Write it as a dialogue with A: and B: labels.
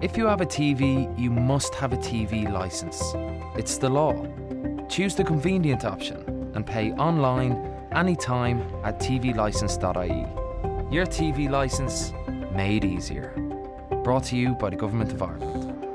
A: If you have a TV, you must have a TV licence. It's the law. Choose the convenient option and pay online anytime at tvlicence.ie. Your TV licence made easier. Brought to you by the Government of Ireland.